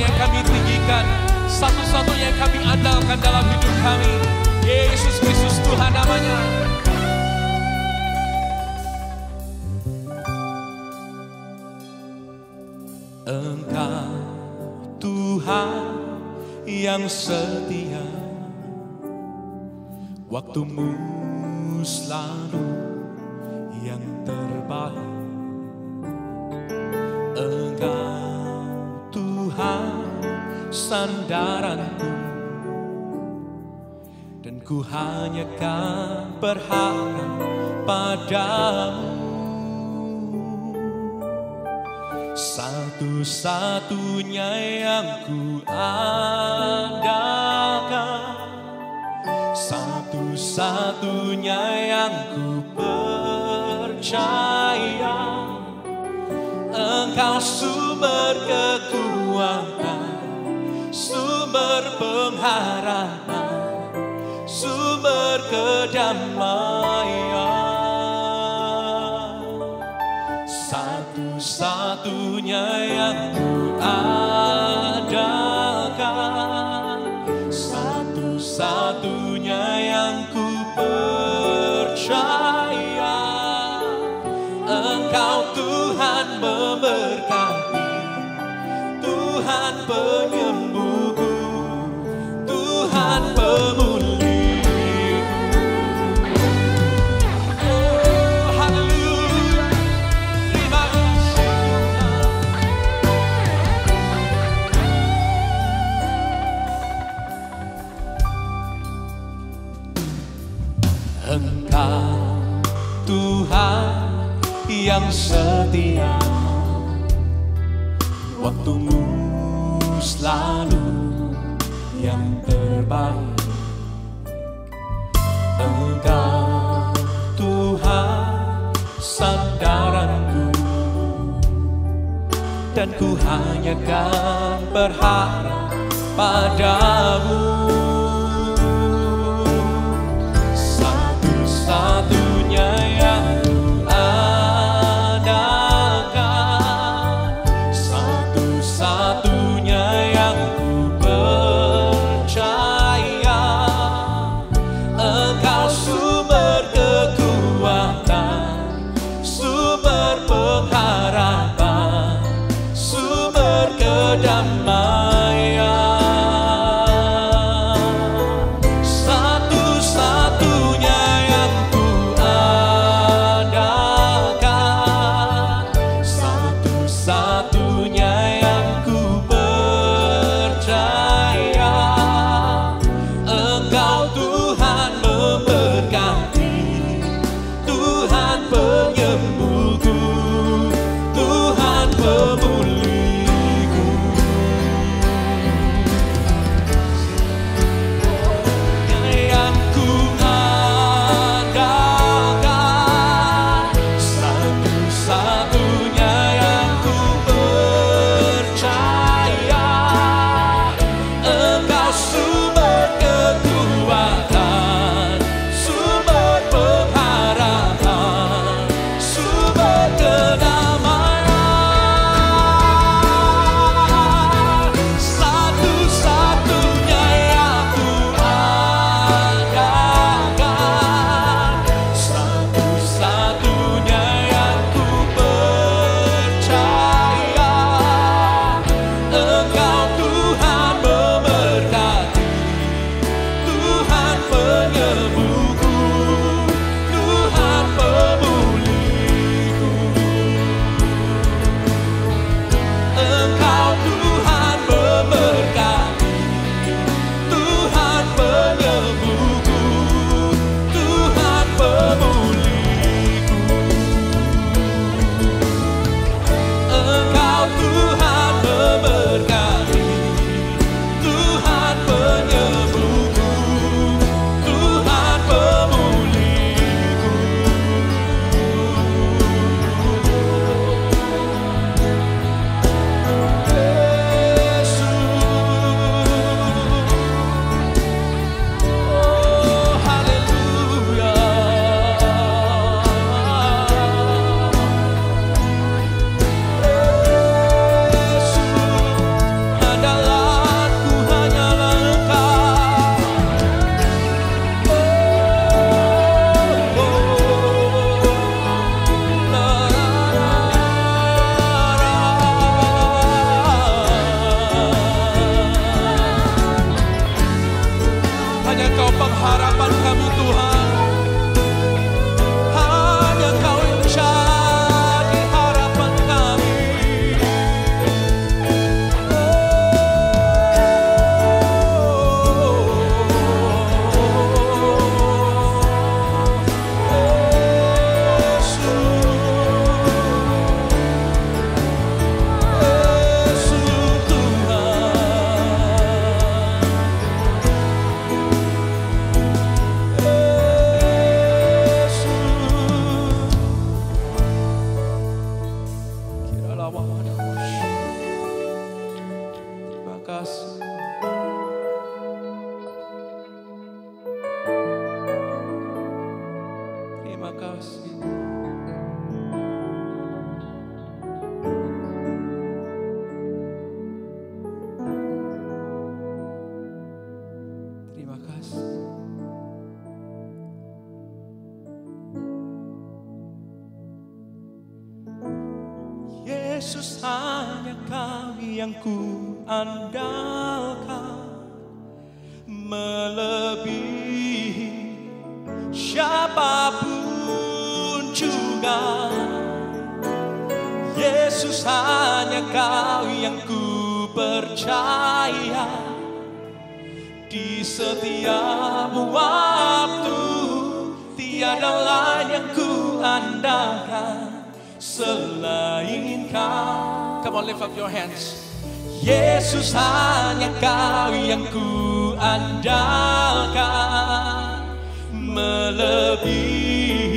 yang kami tinggikan, satu-satunya yang kami andalkan dalam hidup kami. Yesus Kristus Tuhan namanya. Engkau Tuhan yang setia Waktumu selalu yang terbaik sandaranku. Dan ku hanya kan berharap padamu. Satu-satunya yang ku andalkan Satu-satunya yang ku percaya. Engkau sumber kekuatan Sumber yang setia. Waktumu selalu yang terbaik Engkau Tuhan sandaranku. Dan ku hanya berharap padamu I want. Yang ku andalkan Melebihi siapa pun juga. Yesus hanya kau yang ku percaya. Di setiap waktu Tiada lain yang ku andalkan Selain kau. Come on lift up your hands Yesus hanya kau yang ku andalkan Melebihi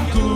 yang ku